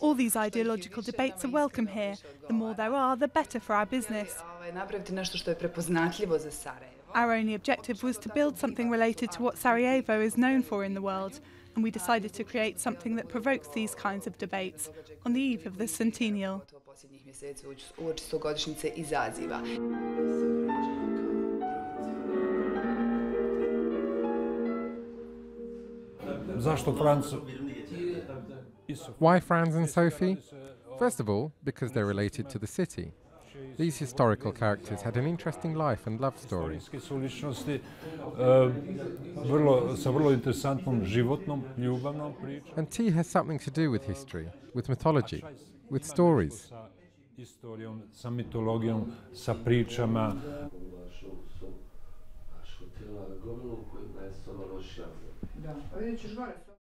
All these Što ih je ideological debates are welcome here. The more there are, the better for our business. Ovaj, napraviti nešto što je prepoznatljivo za Sarajevo. Our only objective was to build something related to what Sarajevo is known for in the world, and we decided to create something that provokes these kinds of debates on the eve of the centennial. Zašto. Why Franz and Sophie? First of all, because they're related to the city. These historical characters had an interesting life and love story. Historijske su ličnosti vrlo, sa vrlo interesantnom životnom, ljubavnom pričom. And tea has something to do with history, with mythology, with stories. skrila gomilu koji ima je samo lošija. Da, a vidjet ćeš gore.